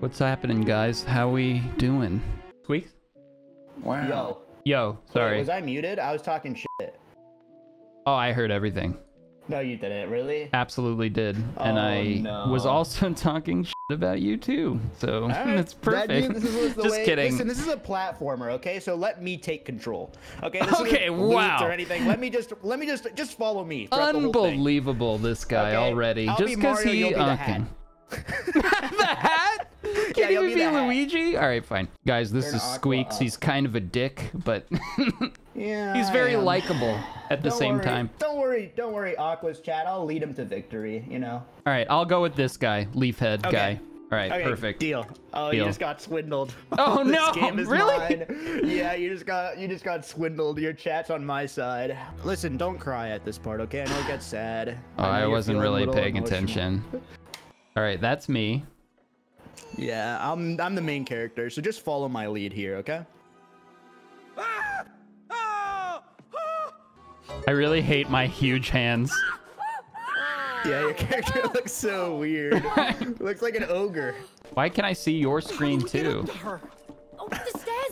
What's happening, guys? How we doing? Squeak? Wow. Yo. Yo, Wait, sorry. was I muted? I was talking shit. Oh, I heard everything. No, you didn't. Really? Absolutely did. and Oh, I no. was also talking shit about you too. So Alright, it's that- perfect. this is the Just way- kidding. Listen, this is a platformer, okay? So let me take control. Okay. This Okay, wow. Or anything. Let me just let me just just follow me. throughout the whole thing. Unbelievable, this guy Okay, already. I'll Just because Mario, he be the hat. the hat? Can't Yeah, even be be. Luigi? All right, fine. Guys, this Turn is Squeex. up. He's kind of a dick, but Yeah. he's very likable at the Don't same worry, time. Don't worry, don't worry, Aqua's chat. I'll lead him to victory. You know. All right, I'll go with this guy, Leafhead Okay. guy. All right, Okay, perfect. Deal. Oh, Deal. you just got swindled. Oh, this no, game is really? mine. Yeah, you just got you just got swindled. Your chat's on my side. Listen, don't cry at this part, okay? I know it gets sad. Oh, know I wasn't really paying emotional. attention. All right, that's me. Yeah, I'm I'm the main character, so just follow my lead here, okay? I really hate my huge hands. Yeah, your character looks so weird. looks like an ogre. Why can I see your screen too? Oh,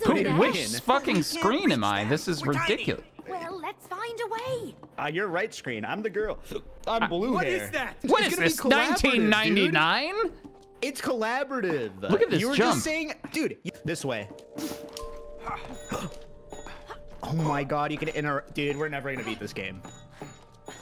Who- which fucking screen am I? This is ridiculous. Well, let's find a way. Ah, you're right screen. I'm the girl. I'm blue What hair. is that? What It's is gonna be this? collaborative, dude. 1999? It's collaborative. Look at this You were jump. just saying, dude, this way. Oh my god, you can inter- Dude, we're never gonna beat this game.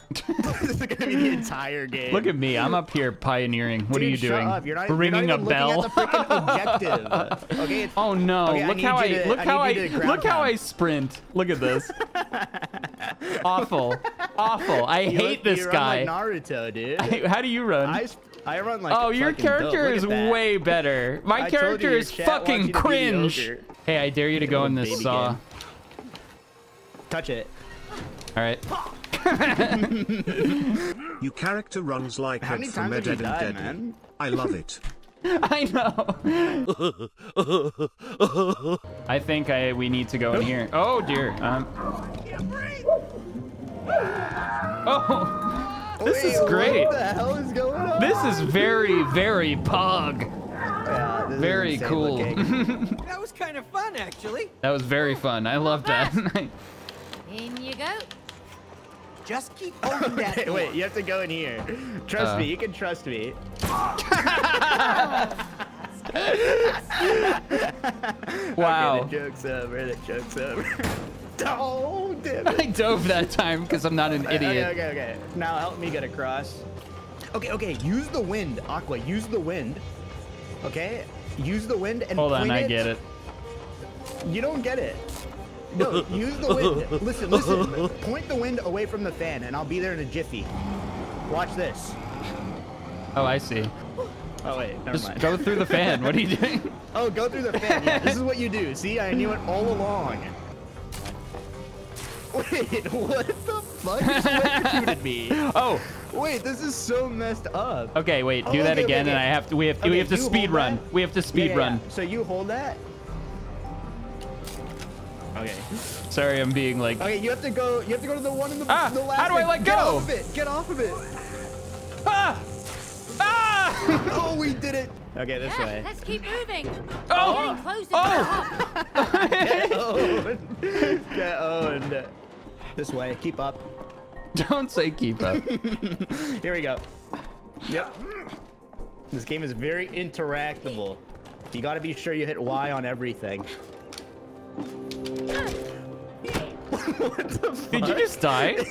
this is gonna be the entire game. Look at me. I'm up here pioneering. What are Dude, you shut doing? Up. You're not, you're Ringing not a bell. Looking at the freaking objective. Okay. It's, Oh no! Okay, I look need how I to- look I how I need you to ground look how I sprint. Look at this. Awful, awful. I you hate look- this you guy. Run like Naruto, dude. How do you run? I, I run like. oh, your fucking dope. character is way better. My I character you, is chat wants you fucking to be the cringe. Hey, I dare you to go in this baby saw. game. Touch it. All right. Your character runs like How Head many from times have Ed, you Ed and died, man? I love it. I know. I think I we need to go in here. Oh dear. Um. Oh, this is great. What the hell is going on? This is very, very pug. Yeah, Very cool. That was kind of fun, actually. that was very fun. I love that. In you go. Just keep holding that Wait, door. wait, you have to go in here. Trust Uh. me, you can trust me. wow. Okay, the joke's over. The joke's over. oh, damn it. I dove that time because I'm not an Okay, idiot. okay, okay. Now help me get across. Okay, okay. Use the wind, Aqua. Use the wind. Okay. Use the wind and Hold on, fling I get it. You don't get it. No, use the wind. Listen, listen. Point the wind away from the fan, and I'll be there in a jiffy. Watch this. Oh, I see. Oh wait, never Just mind. go through the fan. What are you doing? Oh, go through the fan. Yeah, this is what you do. See, I knew it all along. Wait, what the fuck? You electrocuted me. Oh, Wait, this is so messed up. okay. Wait. Do Oh, that okay, again, okay, and I have to. We have. Okay, we have to speed run. that. We have to speed yeah, run. yeah. So you hold that. Okay. Sorry, I'm being like. Okay, you have to go. You have to go to the one in the, Ah, the last. how do I thing. let Get off of it. Get off of it. Ah! Ah! oh, we did it. Okay, this Yeah, way. let's keep moving. Oh! Getting closer Oh! to the. Get owned. Get owned. This way. Keep up. Don't say keep up. Here we go. Yep. This game is very interactable. You gotta be sure you hit Y on everything. What the fuck? Did you just die?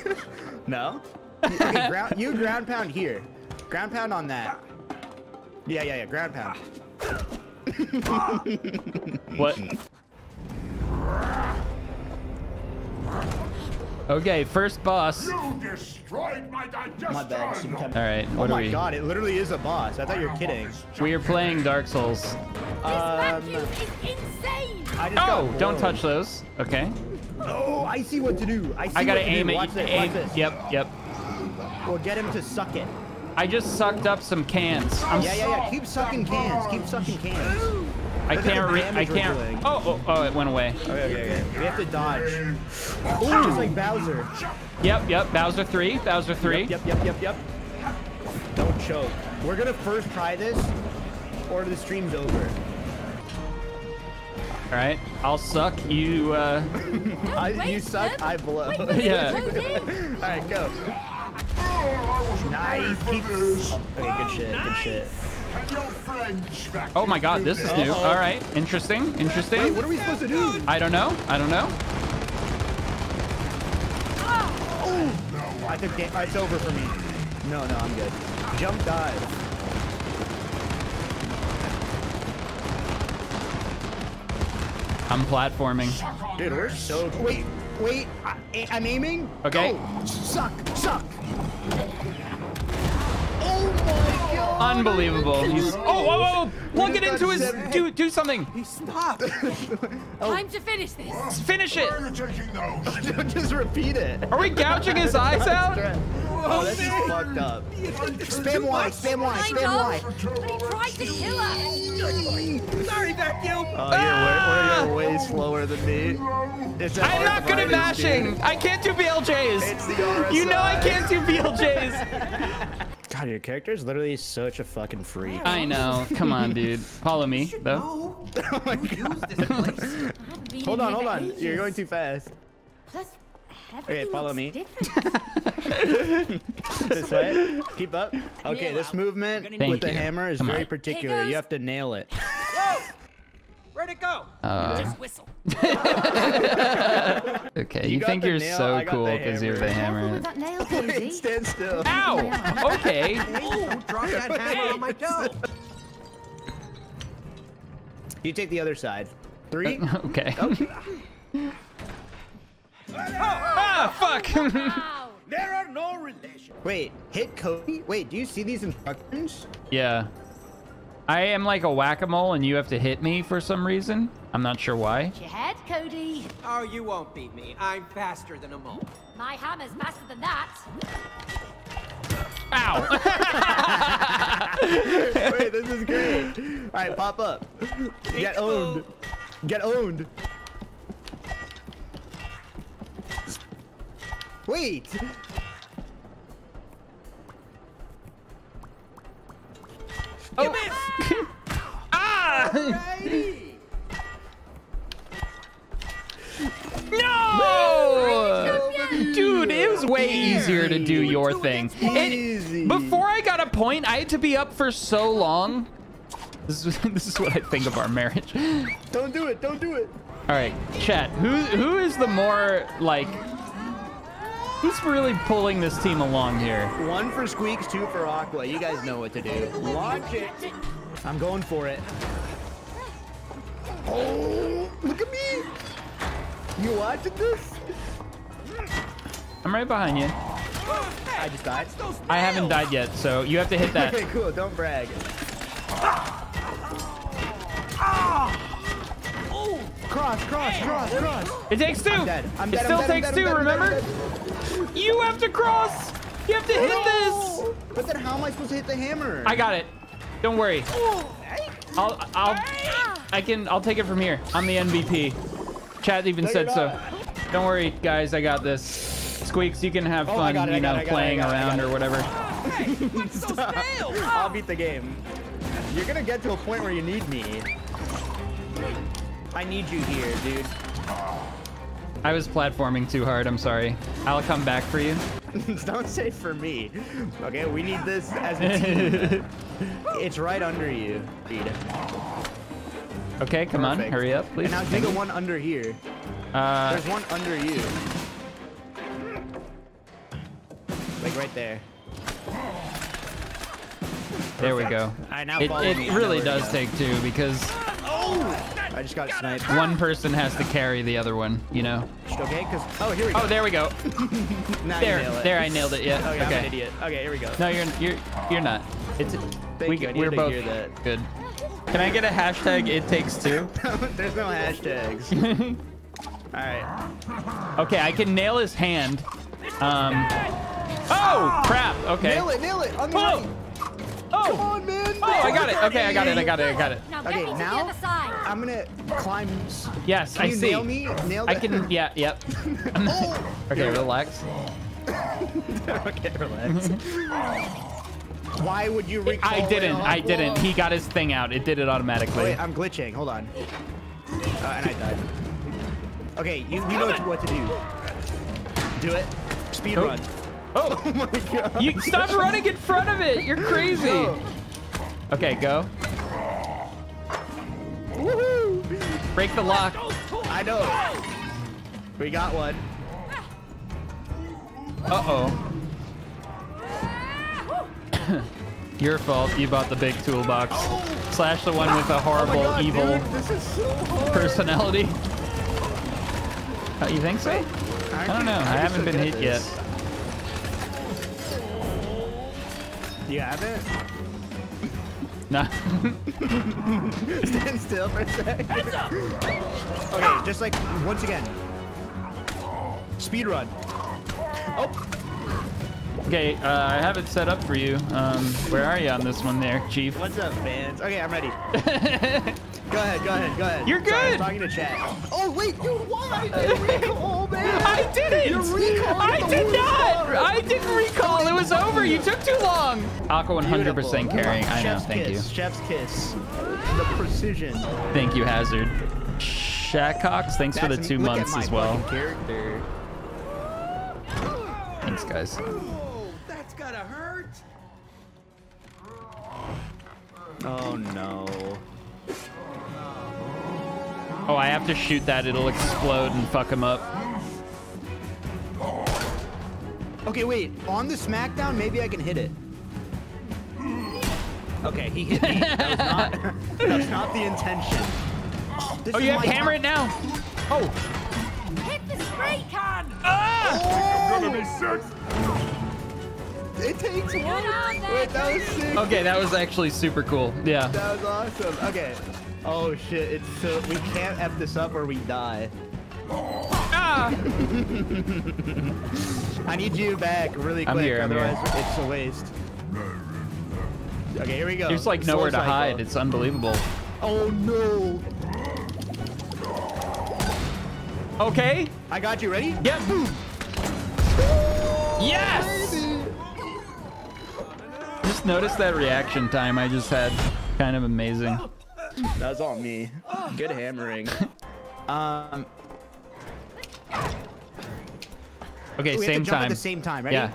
No? Okay, ground, you ground pound here. Ground pound on that. Yeah, yeah, yeah, ground pound. What? Okay, first boss. You destroyed my digestion! My bad. some chem- All right, Oh what are my we? god, it literally is a boss. I thought you were kidding. We are playing Dark Souls. This Um, vacuum is insane. I just got Oh, don't touch those. Okay. Oh, I see what to do. I see I gotta what to aim do. it. Watch this, aim- watch this. Yep, yep. Or get him to suck it. I just sucked up some cans. I'm Yeah, yeah, yeah. Keep sucking cans. Keep sucking cans. I can't the re- I can't. Oh, oh, oh, it went away. Okay, okay, okay. We have to dodge. Ooh, just like Bowser. Yep, yep. Bowser three. Bowser three. Yep, yep, yep, yep. Don't choke. We're gonna first try this, or the stream's over. All right, I'll suck. You. uh... I, you suck. no. I blow. Wait, wait, Yeah. wait, wait. All right, go. Oh, Nice. Okay, good shit. Good shit. And your French back Oh my God, this is new. All right, interesting. Interesting. Wait, what are we supposed to do? I don't know. I don't know. I took. ga- It's over for me. No, no, I'm good. Jump dive. I'm platforming. Dude, we're so. Wait, wait. I, I'm aiming. Okay. Go. Suck, suck. Oh my god. Unbelievable. He's. Oh, whoa, whoa, whoa! Plug it into his. Do do something. He stopped. Time to finish this. Finish it. Where are you taking those? Just repeat it. Are we gouging his eyes out? Oh, this is fucked up. Spam Y, spam Y, Kind spam Y. But he tried to kill us. Sorry, vacuum. Oh, you're, way, you're ah! way slower than me. I'm not good at mashing. I can't do BLJs. It's the RSI. You know I can't do BLJs. God, your character is literally such a fucking freak. I know. Come on, dude. Follow me, though. No. Oh my god. this place. I haven't been Hold on, hold on. ages. You're going too fast. Plus, Okay, follow me. This way. Keep up. Okay, this movement Thank with the hammer is Come very on. particular. You have to nail it. Whoa! Where'd it go? Uh, Just whistle. okay, You you, think you're nail, so I cool because you have the hammer. Careful hammer. with Wait, stand still. Ow! Okay. Don't drop that hammer on my toe. You take the other side. Three. Okay. ah, fuck! Wow. There are no relations. Wait, hit Cody? Wait, do you see these instructions? yeah. I am like a whack-a-mole and you have to hit me for some reason. I'm not sure why. Watch your head, Cody. Oh, you won't beat me. I'm faster than a mole. My hammer's faster than that. Ow! Wait, this is great. All right, pop up. Get owned. Get owned. Wait. No! Dude, it was way easier to do your thing. It- before I got a point, I had to be up for so long. This is, this is what I think of our marriage. Don't do it. Don't do it. All right, chat. Who who is the more like? Who's really pulling this team along here? One for Squeex, two for Aqua. You guys know what to do. Launch it. I'm going for it. Oh, look at me. You watching this? I'm right behind you. I just died. I haven't died yet, so you have to hit that. Okay, cool. Don't brag. Cross, cross, cross, cross. It takes 2 I'm dead. I'm it dead. I'm still dead, takes two. I'm dead, I'm remember? You have to cross. You have to hit this. No! But then how am I supposed to hit the hammer? I got it. Don't worry. I'll I'll I can I'll take it from here. I'm the MVP. Chat even No, said so. Don't worry, guys. I got this. Squeex, you can have Oh, fun, got it, you know, it, I got it, I playing it, around got or it. whatever. What's so stale? I'll beat the game. You're gonna get to a point where you need me. I need you here, dude. I was platforming too hard. I'm sorry. I'll come back for you. Don't say for me. Okay, we need this as a team. it's right under you, dude. Okay, come on, hurry up, please. And now take a one under here. Uh, There's one under you. Like right there. there we go. It, it me. I know really does go. take two because I just got sniped. one person has to carry the other one, you know? Okay, cause oh here we go. Oh, there we go. There, there, I nailed it. Yeah. Okay, I'm an Okay. idiot. Okay, here we go. No, you're you're you're not. It's Thank we you. We're both good. Can I get a hashtag? It takes two. There's no hashtags. All right. Okay, I can nail his hand. Um. Oh crap. Okay. Nail it, nail it. On the Oh. right. Oh. Come on, man. Oh, I got it. Okay, I got it. I got it. I got it. Okay, now- the other side. I'm gonna climb. Yes, Can I you see. nail me? Nail I can. Yeah. Yep. Oh. Okay, relax. okay, relax. Why would you recall I didn't. I didn't. He got his thing out. It did it automatically. Wait, I'm glitching. Hold on. Uh, and I died. Okay, you, you know what to do. Do it. Speed Oh. run. Oh, Oh my god. you stop running in front of it. You're crazy. Go. Okay, go. Woohoo! Break the lock. I know. We got one. Uh-oh. Your fault. You bought the big toolbox. Slash the one with the Oh horrible, my god, evil dude, so personality. Uh, you think so? I don't know. I haven't been hit yet. You haven't? No. Stand still for a sec. okay, just like once again. Speed run. Oh, okay, uh, I have it set up for you. Um, where are you on this one there, Chief? what's up, fans? Okay, I'm ready. Go ahead, go ahead, go ahead. You're Sorry, I was good. talking to chat. Oh wait, dude, why? recall, man. I didn't! You're I did not! I didn't recall! It was over! You took too long! Aqua 100% carrying. I know, Chef's thank you. kiss, Chef's kiss. The precision. Thank you, Hazard. Shacox, thanks for the two months as well. Character. Thanks, guys. Oh, that's gotta hurt. Oh no. Oh, I have to shoot that. It'll explode and fuck him up. Okay, wait. On the SmackDown, maybe I can hit it. Okay, he hit me. That not, that not the intention. This Oh, you have my to hammer it now. Oh. Hit the spray can! Ah! Gonna be six. It takes one. Wait, that was sick. Okay, that was actually super cool. Yeah. That was awesome. Okay. Oh shit, it's so we can't F this up or we die. I need you back really quick, I'm here, I'm here. otherwise it's a waste. Okay, here we go. There's like nowhere to Cycle. hide. It's unbelievable. Oh no. Okay. I got you ready? Yep. Yes! Just notice that reaction time I just had. Kind of amazing. That was all me. Good hammering. Um Okay, we have same to jump time. at the same time, ready? Yeah.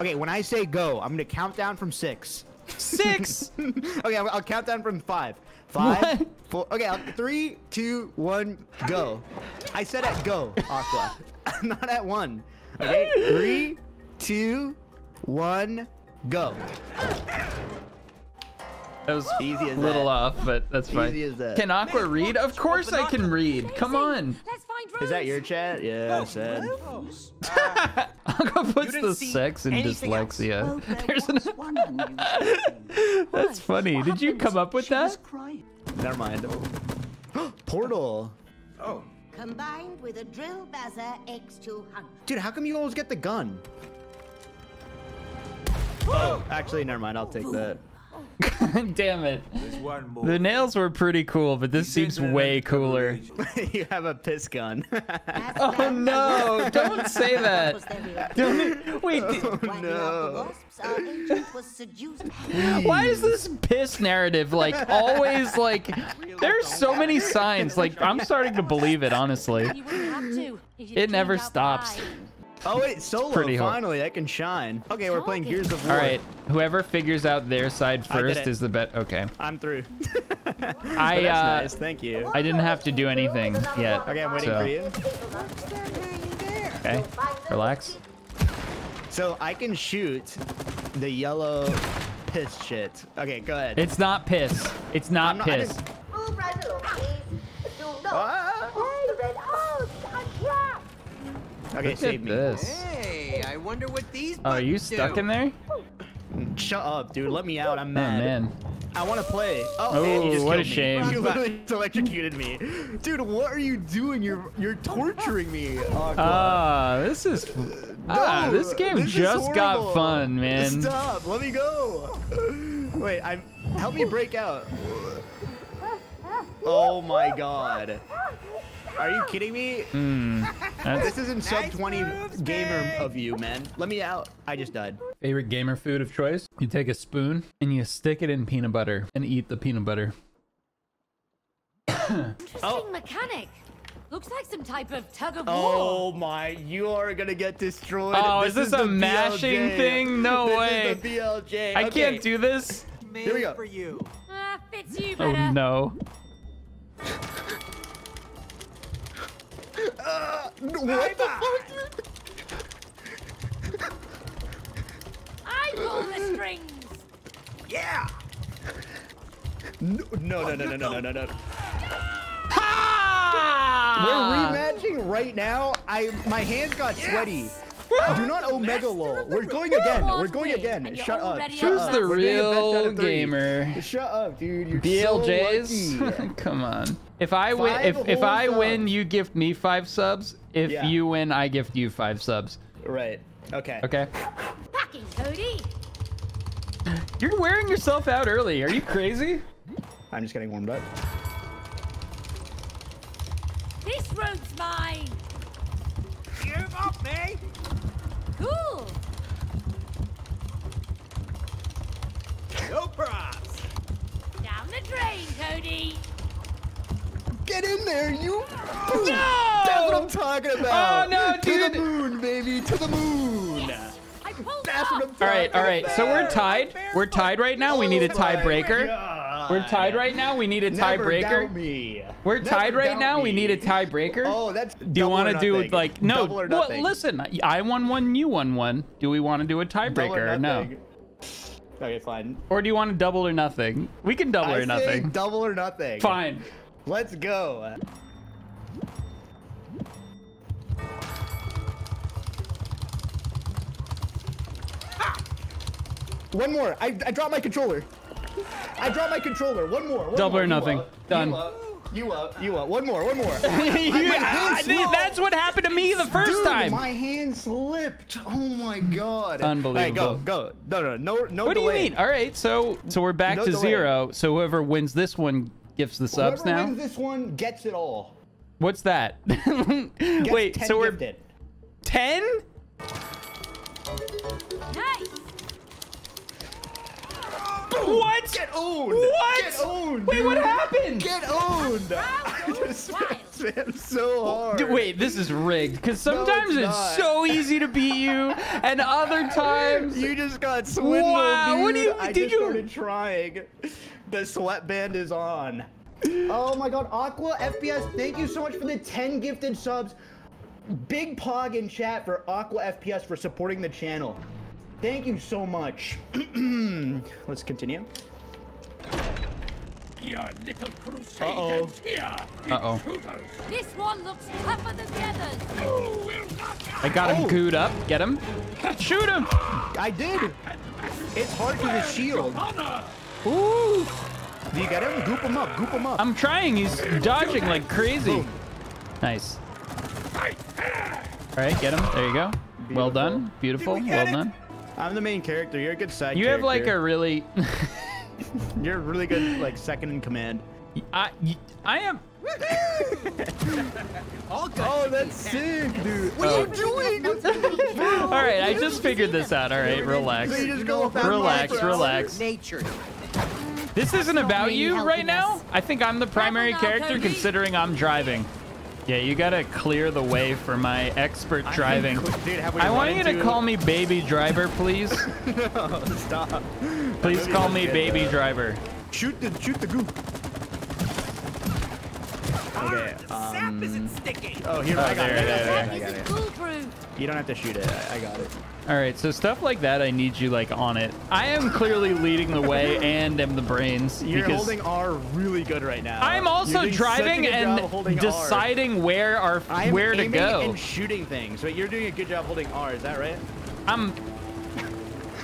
Okay, when I say go, I'm gonna count down from six. Six. okay, I'll, I'll count down from five. Five, What? four. Okay, I'll, three, two, one, go. I said at go, Aqua, not at one. Okay, three, two, one, go. That was Easy as a little that. off, but that's fine. Easy as that. Can Aqua read? Of course I can read. Come on. Let's find Rose. Is that your chat? Yeah, I said. Aqua puts the didn't see sex in anything else. dyslexia. Well, there There's an... was one unusual That's funny. Did you come up with She that? Never mind. Portal. Oh, Combined with a Drill Bazzer X200. Dude, how come you always get the gun? Oh, actually, never mind. I'll take that. God damn it. one more. The nails were pretty cool, but this seems way cooler. you have a piss gun. Oh no! Don't say that. Was there real- Don't wait. d- oh, Wiping out the wasps, our agent was seduced. Why is this piss narrative like always like? There's so many signs. Like I'm starting to believe it, honestly. You wouldn't have to. if you It never stops. Fine. oh wait, solo. pretty hot. Finally, I can shine. Okay, we're playing Gears of War. All right. Whoever figures out their side first is the bet. Okay. I'm through. I That's uh, nice. Thank you. I didn't have to do anything yet. Okay, I'm waiting so- for you. Okay. Relax. So I can shoot the yellow piss shit. Okay, go ahead. It's not piss. It's not I'm not- I piss. Okay, Look save at me. this. Hey, I wonder what these. Oh, are you stuck do. in there? Shut up, dude. Let me out. I'm mad. Oh man. I want to play. Oh, Oh, man, you just what a killed me. shame. You literally electrocuted me. Dude, what are you doing? You're you're torturing me. Aqua. Ah, this is. ah, No, this game this just got fun, man. Stop. Let me go. Wait, I'm. Help me break out. Oh my god. Are you kidding me? That's This isn't sub 20 gamer of you, man. Let me out. I just died. favorite gamer food of choice. You take a spoon and you stick it in peanut butter and eat the peanut butter. Interesting mechanic. Looks like some type of tug of war. Oh my, you are gonna get destroyed. Oh, is this a the mashing BLJ. thing? No this way. Is the BLJ. I Okay. can't do this. Made Here we go. for you. Ah, fits you Oh no. Uh, what the fuck? I pull the strings. Yeah. No, no, no, no, no, no, no, no. Ha! We're rematching right now. I my hands got sweaty. Do not omega lol. We're going again. We're going again. Shut up. already Shut Who's the We're getting a best out real gamer? Shut up, dude. You're BLJs? So lucky. Come on. If I win, if if whole I win, you gift me five subs. If Yeah. you win, I gift you five subs. right. Okay. Okay. Packing, Cody. You're wearing yourself out early. Are you crazy? I'm just getting warmed up. This road's mine. Give up, me. Cool. No props. Down the drain, Cody. Get in there, you. No! That's what I'm talking oh, about. Oh, no, To dude. the moon, baby. To the moon. I pulled That's what I'm off. talking All right, all right. So we're tied. We're tied right now. We need a Oh tiebreaker. God. We're tied right now. We need a tiebreaker. We're Never tied right doubt now. We need a tiebreaker. Oh, that's. do you want to do like no? Well, listen. I won one. You won one. Do we want to do a tiebreaker or no? Okay, fine. Or do you want to double or nothing? We can double I or say nothing. double or nothing. Fine. Let's go. One more. I, I dropped my controller. I dropped my controller. One more. one Double more. or You nothing. up. Done. You up. You up. You up. One more. One more. You- I- I- that's what happened to me the first Dude, time. my hand slipped. Oh my god. Unbelievable. All right, go. Go. No, no, no, no what do you mean? All right, so so we're back No to delay. zero. So whoever wins this one gets the subs Whoever now. wins this one gets it all. What's that? Wait, 10 so we're gifted. ten? Nice. What? Get owned. What? Get owned. Wait, what happened? Get owned. I just wild. spammed so hard. D- Wait, this is rigged because No, sometimes it's it's, so easy to beat you, and other times You just got swindled, Wow, dude. what do you- I did just you- started trying. The sweatband is on. Oh my god, Aqua FPS, thank you so much for the 10 gifted subs. Big pog in chat for Aqua FPS for supporting the channel. Thank you so much. Let's continue. Uh-oh. Uh oh, This one looks tougher than the others. I got him Oh. gooed up. Get him. Shoot him. I did. It's hard to the shield. Ooh. Do you get him? Goop him up, goop him up. I'm trying. He's dodging like crazy. Boom. Nice. All right, get him. There you go. Well done. Beautiful. We Well it? done. I'm the main character. You're a good side You have like a really. You're a really good, like, second in command. I, I am. All good. Oh, that's sick, dude. What Oh. are you oh. doing? All right, I just figured this out. All right, relax. So you just go back Relax, relax. Nature. This isn't about you right now. I think I'm the primary character considering I'm driving. Yeah, you gotta clear the way for my expert driving. Dude, I want you to into- call me baby driver, please. no, Stop. Please call me baby that. Uh, driver. Shoot the shoot the goop. Okay. Um. Oh, here Oh, I got there, it. there, I there. I got it. foolproof. You don't have to shoot it. I, I got it. All right, so stuff like that, I need you like on it. I am clearly leading the way and am the brains You're because holding R really good right now. I'm also doing such a driving and job holding R. deciding where our I am where to aiming go. and shooting things. But you're doing a good job holding R. Is that right? I'm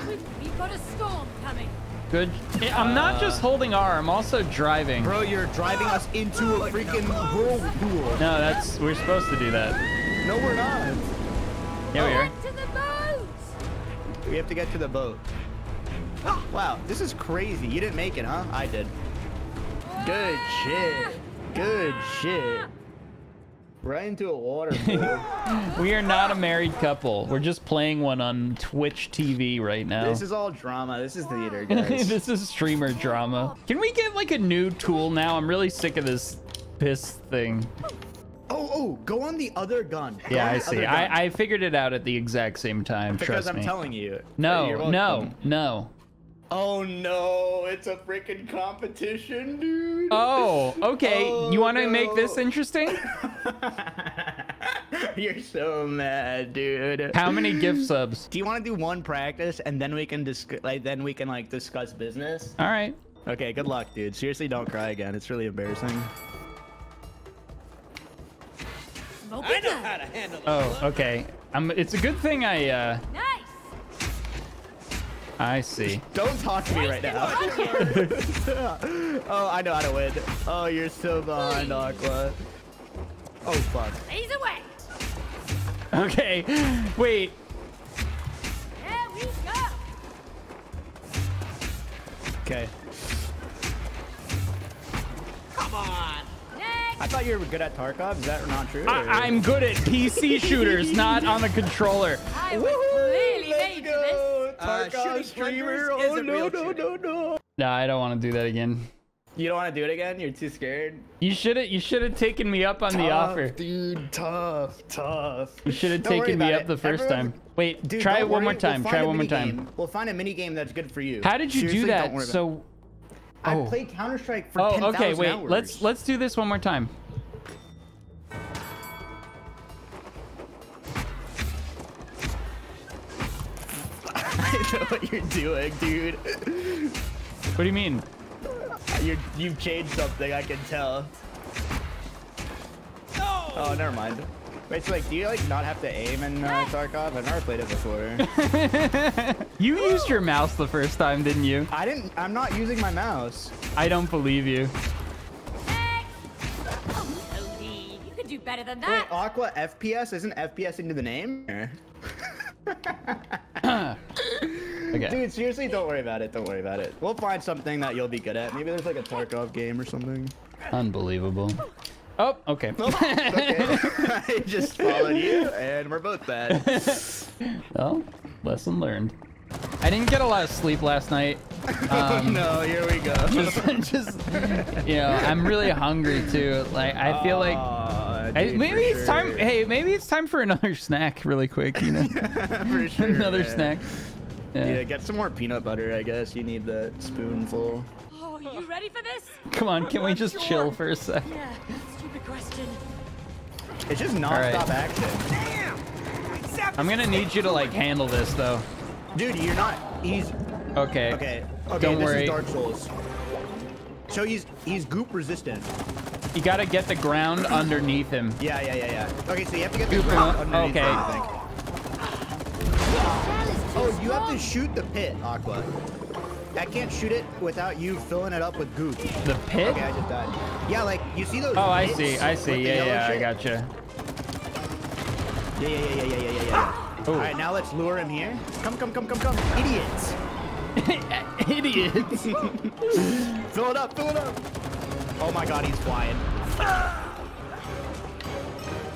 We've, we've got a storm coming. Good. I'm not just holding R. I'm also driving. Bro, you're driving us into a freaking whirlpool. No, that's we're supposed to do that. No, we're not. Yeah, we oh, are. To the boat. We have to get to the boat. Wow, this is crazy. You didn't make it, huh? I did. Good shit. Good shit. Right into a water We are not a married couple. We're just playing one on Twitch TV right now. this is all drama. This is theater, guys. this is streamer drama. Can we get like a new tool now? I'm really sick of this piss thing. oh, oh, go on the other gun. Go Yeah, I see. I, I figured it out at the exact same time. because I'm me. telling you. No, no, no. Oh no, it's a freaking competition, dude. Oh, okay. Oh, you want to make this interesting? You're so mad, dude. How many gift subs? Do you want to do one practice and then we can discuss like then we can like discuss business? All right. Okay, good luck, dude. Seriously, don't cry again. It's really embarrassing. I know how to handle it. Oh, okay. Um, it's a good thing I uh Nice. I see. Don't talk to me right now. oh, I know how to win. Oh, you're so behind, Aqua. Oh fuck. Blaze away. Okay. Wait. There we go. Okay. Come on. Next. I thought you were good at Tarkov. Is that not true? I, or- I'm good at PC shooters, not on the controller. I was clearly Let's made for this. Go, Uh, Tarkov shooting streamer. Oh no no no no. No, I don't want to do that again. You don't want to do it again? You're too scared? You should have you should have taken me up on the offer. dude. Tough, tough. You should have taken me up it. the first Everyone- time. Wait, Dude, try it one more time. We'll try it one more time. game. We'll find a mini game that's good for you. How did you Seriously, do that? worry about it. So I oh. played Counter Strike for Oh, 10,000 okay, wait. hours. Let's let's do this one more time. Know what you're doing, dude. What do you mean? You're, you've changed something. I can tell. No. Oh, never mind. Wait, so like, do you like not have to aim in uh, Tarkov? I've never played it before. You used your mouse the first time, didn't you? I didn't. I'm not using my mouse. I don't believe you. Next. Oh, Cody, you can do better than that. Wait, that. Aqua FPS isn't FPS into the name? Okay. Dude, seriously, don't worry about it. Don't worry about it. We'll find something that you'll be good at. Maybe there's like a Tarkov game or something. Unbelievable. Oh, okay. Okay. I just followed you, and we're both bad. well, lesson learned. I didn't get a lot of sleep last night. Um, no, here we go. just, just, you know, I'm really hungry too. Like, I feel like Aw, I, maybe it's time. Hey, maybe it's time for another snack, really quick. You know, for sure. another man. snack. Yeah. Yeah, get some more peanut butter, I guess. You need that spoonful. Oh, you ready for this? Come on, can we just chill for a sec? Yeah. Stupid question. It's just non-stop action. Damn. I'm gonna need you to like handle this though. Dude, you're not. He's Okay. okay. Okay, Don't this worry. is Dark Souls. So he's he's goop resistant. You gotta get the ground underneath him. Yeah, yeah, yeah, yeah. Okay, so you have to get the Goop ground resi- underneath okay. him, I think. Oh, you have to shoot the pit, Aqua. I can't shoot it without you filling it up with goop. The pit? Okay, I just died. Yeah, like you see those. Oh, I see. I see. Yeah, yeah. I shit? gotcha. Yeah, yeah, yeah, yeah, yeah, yeah, yeah. All right, now let's lure him here. Come, come, come, come, come, idiots! Idiots. Fill it up, fill it up. Oh my God, he's flying. All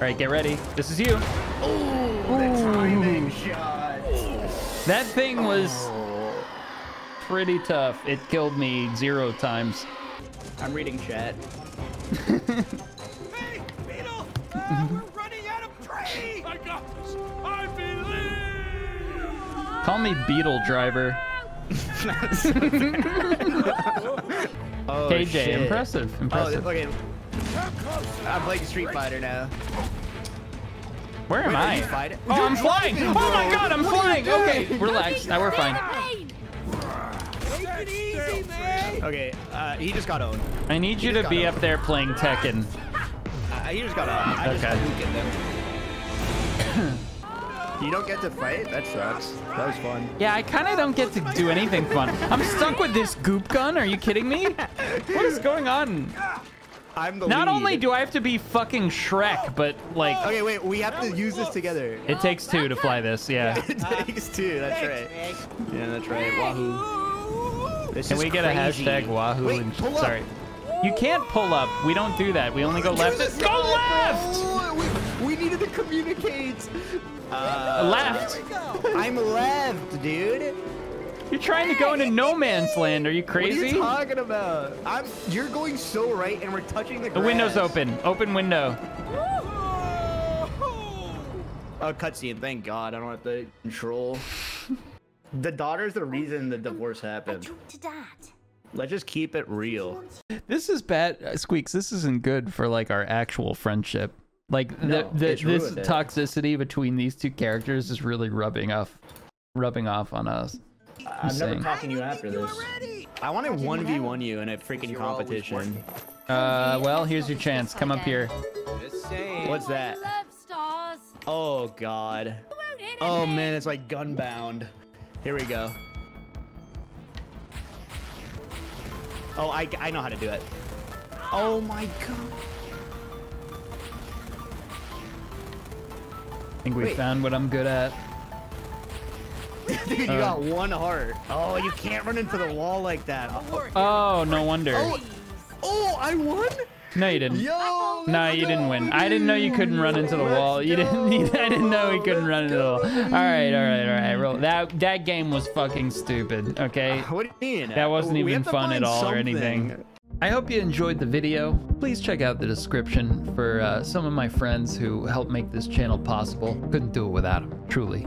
right, get ready. This is you. Oh, The timing shot. That thing was pretty tough. It killed me zero times. I'm reading chat. Hey, Beetle. Uh, we're running out of trade. I got this. I believe. Call me Beetle Driver. Oh, KJ, shit. impressive. Oh, Impressive. okay. I'm playing Street Fighter now. Where am Wait, I? you fighting? Oh, I'm flying. driving, Oh my god, I'm What flying. Okay, relax. Now we're fine. Pain. Take it easy. Okay, uh, he just got owned. I need you You to be got up there playing Tekken. Uh, he just got owned. I Okay. look them. You don't get to fight? That sucks. That was fun. Yeah, I kind of don't get to do anything fun. I'm stuck with this goop gun. Are you kidding me? What is going on? I'm the Not lead. only do I have to be fucking Shrek, but like Okay, wait, we have to use this together. it takes two to fly this. Yeah. It takes two, that's right. Yeah, that's right. Wahoo. This Can is we get a hashtag Wahoo? Wait, and pull up. sorry. You can't pull up. We don't do that. We only go left. Use the Go salad, left! We, we needed to communicate. Uh, Left. I'm left, dude. You're trying to go into no man's land. Are you crazy? What are you talking about? I'm. You're going so right, and we're touching the. The window's open. Open window. Oh, cutscene. Thank God, I don't have to control. the daughter's the reason the divorce happened. To that. Let's just keep it real. This is bad, uh, Squeex. This isn't good for like our actual friendship. Like the, No, the it's this ruined it. toxicity between these two characters is really rubbing off, rubbing off on us. I'm never talking to you after this. I want to one v one you in a freaking competition. Uh, well, here's your chance. Come up here. What's that? Oh God. Oh man, it's like gunbound. Here we go. Oh, I, I know how to do it. Oh my god. I think we Wait. found what I'm good at. Dude, you Uh. got one heart. Oh, you can't run into the wall like that. Oh, Oh, no wonder. oh I won? No, you didn't. Yo! No, you didn't win. I didn't know you couldn't run into the wall. You didn't. I didn't know you couldn't run into the wall. All right, all right, all right. Roll. That that game was fucking stupid. Okay. What do you mean? That wasn't We even fun at find all or anything. I hope you enjoyed the video. Please check out the description for uh, some of my friends who helped make this channel possible. Couldn't do it without them, truly.